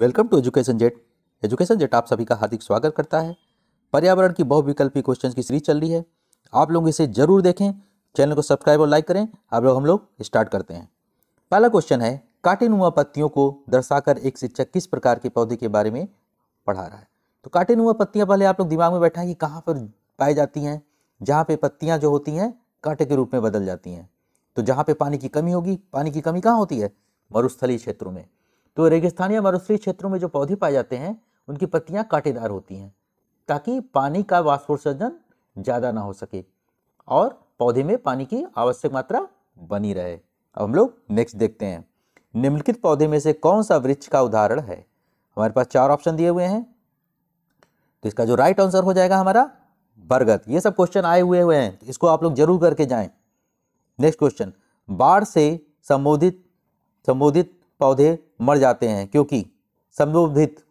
Welcome to education jet. Education jet आप सभी का हार्दिक स्वागत करता है। पर्यावरण की बहुविकल्पी क्वेश्चन की सीरीज़ चल रही है। आप लोग इसे ज़रूर देखें। चैनल को सब्सक्राइब और लाइक करें। आप लोग, हम लोग स्टार्ट करते हैं। पहला क्वेश्चन है काटेनुआ पत्तियों को दर्शाकर एक शिक्षक किस प्रकार के पौधे के बारे में पढ़ा रहा है? तो काटेनुआ पत्तियाँ पहले आप लोग दिमाग में बैठा कि कहाँ पर पाई जाती हैं। जहाँ पे पत्तियाँ जो होती हैं, कांटे के रूप में बदल जाती हैं। तो जहाँ पे पानी की कमी होगी, पानी की कमी कहाँ होती है? मरुस्थलीय क्षेत्रों में। तो रेगिस्तानी या मरुस्थलीय क्षेत्रों में जो पौधे पाए जाते हैं, उनकी पत्तियाँ कांटेदार होती हैं, ताकि पानी का वाष्पोत्सर्जन ज़्यादा ना हो सके और पौधे में पानी की आवश्यक मात्रा बनी रहे। अब हम लोग नेक्स्ट देखते हैं। निम्नलिखित पौधे में से कौन सा वृक्ष का उदाहरण है? हमारे पास चार ऑप्शन दिए हुए हैं। तो इसका जो राइट आंसर हो जाएगा हमारा बरगद। ये सब क्वेश्चन आए हुए हुए हैं इसको आप लोग ज़रूर करके जाएँ। नेक्स्ट क्वेश्चन बाढ़ से संबोधित संबोधित पौधे मर जाते हैं क्योंकि संबोधित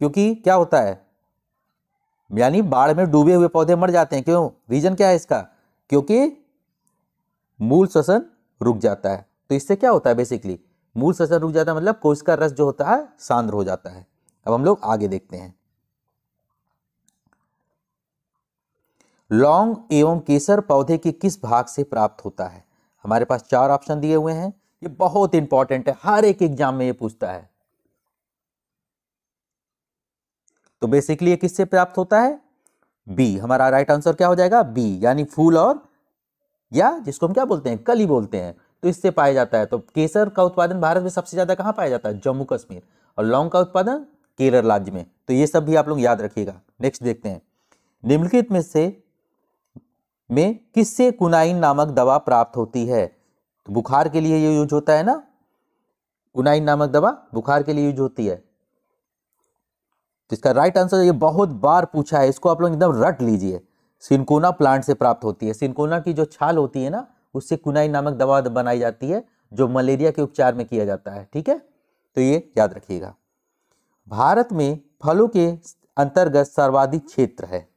क्योंकि क्या होता है? यानी बाढ़ में डूबे हुए पौधे मर जाते हैं। क्यों? रीजन क्या है इसका? क्योंकि मूल श्वसन रुक जाता है। तो इससे क्या होता है बेसिकली मूल श्वसन रुक जाता है मतलब कोश का रस जो होता है, सांद्र हो जाता है। अब हम लोग आगे देखते हैं। लौंग एवं केसर पौधे के किस भाग से प्राप्त होता है? हमारे पास चार ऑप्शन दिए हुए हैं। ये बहुत इंपॉर्टेंट है। हर एक एग्ज़ाम में ये पूछता है। तो बेसिकली ये किससे प्राप्त होता है? बी हमारा राइट आंसर क्या हो जाएगा? बी यानी फूल और या जिसको हम क्या बोलते हैं? कली बोलते हैं। तो इससे पाया जाता है। तो केसर का उत्पादन भारत में सबसे ज़्यादा कहाँ पाया जाता है? जम्मू कश्मीर। और लौंग का उत्पादन केरल राज्य में। तो ये सब भी आप लोग याद रखिएगा। नेक्स्ट देखते हैं। निम्नलिखित में से में किससे कुनाइन नामक दवा प्राप्त होती है? तो बुखार के लिए ये यूज़ होता है ना? कुनाइन नामक दवा बुखार के लिए यूज़ होती है। तो इसका राइट आंसर ये बहुत बार पूछा है, इसको आप लोग एकदम रट लीजिए। सिंकोना प्लांट से प्राप्त होती है। सिंकोना की जो छाल होती है ना, उससे कुनाइन नामक दवा बनाई जाती है, जो मलेरिया के उपचार में किया जाता है, ठीक है? तो ये याद रखिएगा। भारत में फलों के अंतर्गत सर्वाधिक क्षेत्र है।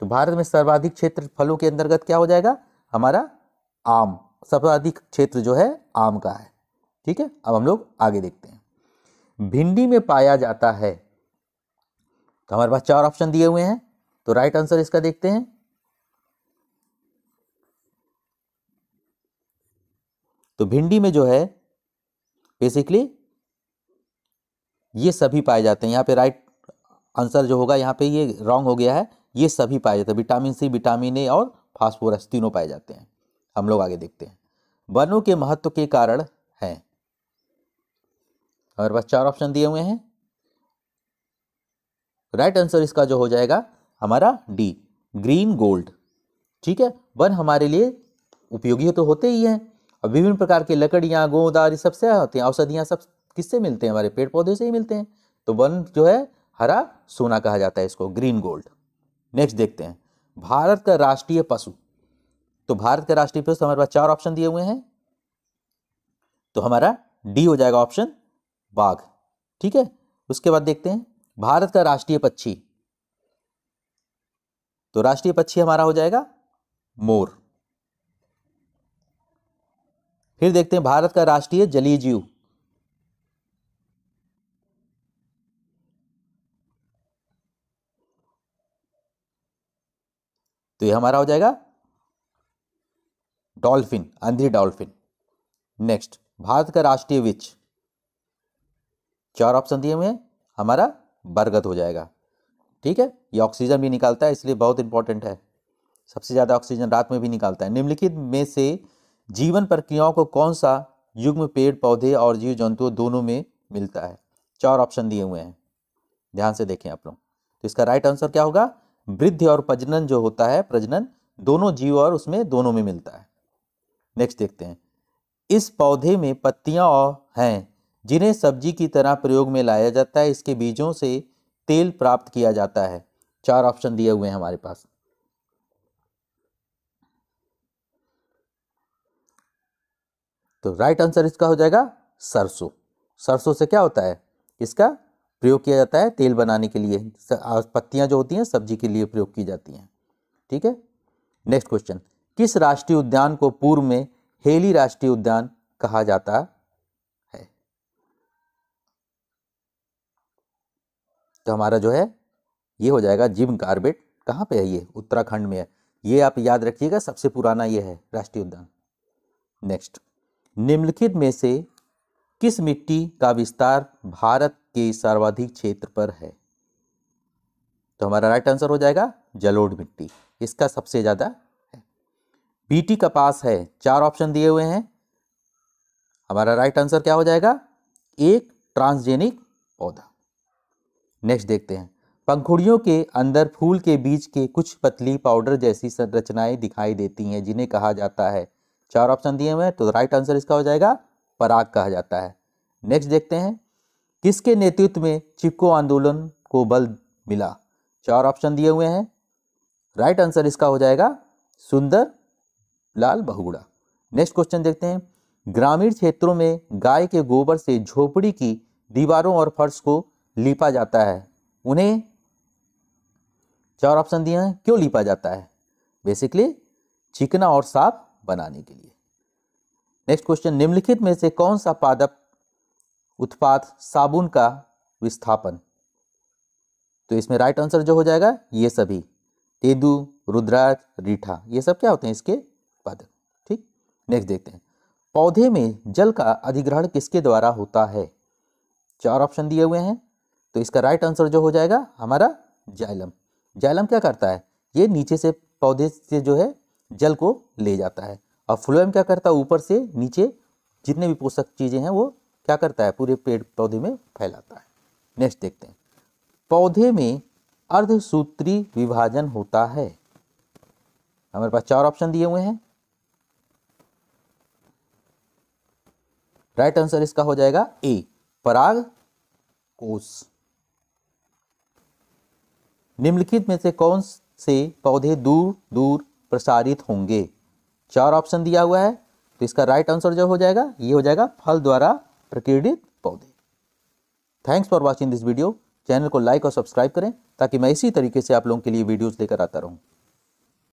तो भारत में सर्वाधिक क्षेत्र फलों के अंतर्गत क्या हो जाएगा? हमारा आम। सर्वाधिक क्षेत्र जो है आम का है। ठीक है? अब हम लोग आगे देखते हैं। भिंडी में पाया जाता है तो हमारे पास चार ऑप्शन दिए हुए हैं तो राइट आंसर इसका देखते हैं। तो भिंडी में जो है बेसिकली ये सभी पाए जाते हैं। यहाँ पे राइट आंसर जो होगा, यहाँ पे ये रॉन्ग हो गया है, ये सभी पाए जाते हैं। विटामिन सी विटामिन ए और फास्फोरस तीनों पाए जाते हैं। हम लोग आगे देखते हैं। वनों के महत्व के कारण हैं। हमारे पास चार ऑप्शन दिए हुए हैं। राइट आंसर इसका जो हो जाएगा, हमारा डी ग्रीन गोल्ड ठीक है? वन हमारे लिए उपयोगी तो होते ही हैं। और विभिन्न प्रकार की लकड़ियाँ, गोदार सबसे होती हैं। औषधियाँ सब किससे मिलते हैं? हमारे पेड़ पौधे से ही मिलते हैं। तो वन जो है, हरा सोना कहा जाता है इसको ग्रीन गोल्ड नेक्स्ट देखते हैं। भारत का राष्ट्रीय पशु। तो भारत का राष्ट्रीय पशु हमारे पास चार ऑप्शन दिए हुए हैं। तो हमारा डी हो जाएगा ऑप्शन बाघ। ठीक है? उसके बाद देखते हैं। भारत का राष्ट्रीय पक्षी। तो राष्ट्रीय पक्षी हमारा हो जाएगा मोर। फिर देखते हैं भारत का राष्ट्रीय जलीय जीव तो ये हमारा हो जाएगा डॉल्फिन आंधी डॉल्फिन। नेक्स्ट भारत का राष्ट्रीय विच चार ऑप्शन दिए हुए हैं, हमारा बरगद हो जाएगा। ठीक है, ये ऑक्सीजन भी निकालता है, इसलिए बहुत इंपॉर्टेंट है। सबसे ज़्यादा ऑक्सीजन रात में भी निकालता है। निम्नलिखित में से जीवन प्रक्रियाओं को कौन सा युग्म, पेड़, पौधे और जीव जंतुओं दोनों में मिलता है? चार ऑप्शन दिए हुए हैं। ध्यान से देखें आप लोग। तो इसका राइट आंसर क्या होगा? वृद्धि और प्रजनन जो होता है, प्रजनन दोनों जीव और उसमें दोनों में मिलता है। नेक्स्ट देखते हैं। इस पौधे में पत्तियाँ हैं, जिन्हें सब्ज़ी की तरह प्रयोग में लाया जाता है। इसके बीजों से तेल प्राप्त किया जाता है। चार ऑप्शन दिए हुए हैं हमारे पास। तो राइट आंसर इसका हो जाएगा सरसों। सरसों से क्या होता है? इसका प्रयोग किया जाता है तेल बनाने के लिए। पत्तियाँ जो होती हैं, सब्ज़ी के लिए प्रयोग की जाती हैं। ठीक है? नेक्स्ट क्वेश्चन किस राष्ट्रीय उद्यान को पूर्व में हेली राष्ट्रीय उद्यान कहा जाता है? तो हमारा जो है, ये हो जाएगा जिम कार्बेट कहाँ पे है ये? उत्तराखंड में है। ये आप याद रखिएगा, सबसे पुराना ये है राष्ट्रीय उद्यान। नेक्स्ट निम्नलिखित में से किस मिट्टी का विस्तार भारत के सर्वाधिक क्षेत्र पर है? तो हमारा राइट आंसर हो जाएगा जलोढ़ मिट्टी। इसका सबसे ज़्यादा बीटी कपास है, चार ऑप्शन दिए हुए हैं। हमारा राइट आंसर क्या हो जाएगा? एक ट्रांसजेनिक पौधा। नेक्स्ट देखते हैं। पंखुड़ियों के अंदर फूल के बीज के कुछ पतली पाउडर जैसी संरचनाएँ दिखाई देती हैं, जिन्हें कहा जाता है। चार ऑप्शन दिए हुए हैं तो राइट आंसर इसका हो जाएगा, पराग कहा जाता है। नेक्स्ट देखते हैं। किसके नेतृत्व में चिपको आंदोलन को बल मिला? चार ऑप्शन दिए हुए हैं। राइट आंसर इसका हो जाएगा, सुंदर लाल बहुगुड़ा नेक्स्ट क्वेश्चन देखते हैं। ग्रामीण क्षेत्रों में गाय के गोबर से झोपड़ी की दीवारों और फर्श को लीपा जाता है। उन्हें चार ऑप्शन दिए हैं। क्यों लीपा जाता है? बेसिकली चिकना और साफ़ बनाने के लिए। नेक्स्ट क्वेश्चन निम्नलिखित में से कौन सा पादप उत्पाद साबुन का विस्थापन? तो इसमें राइट आंसर जो हो जाएगा, ये सभी। तेंदु रुद्राज रीठा, ये सब क्या होते हैं इसके? पादप ठीक? नेक्स्ट देखते हैं। पौधे में जल का अधिग्रहण किसके द्वारा होता है? चार ऑप्शन दिए हुए हैं। तो इसका राइट आंसर जो हो जाएगा, हमारा जाइलम। जाइलम क्या करता है? ये नीचे से पौधे से जो है, जल को ले जाता है। और फ्लोएम क्या करता है? ऊपर से नीचे जितने भी पोषक चीज़ें हैं, वो क्या करता है? पूरे पेड़ पौधे में फैलाता है। नेक्स्ट देखते हैं। पौधे में अर्धसूत्री विभाजन होता है। हमारे पास चार ऑप्शन दिए हुए हैं। राइट आंसर इसका हो जाएगा ए पराग कोष निम्नलिखित में से कौन से पौधे दूर दूर प्रसारित होंगे? चार ऑप्शन दिया हुआ है तो इसका राइट आंसर जो हो जाएगा, ये हो जाएगा फल द्वारा प्रकीर्णित पौधे। Thanks for watching this video channel को लाइक और सब्सक्राइब करें, ताकि मैं इसी तरीके से आप लोगों के लिए वीडियोस लेकर आता रहूँ।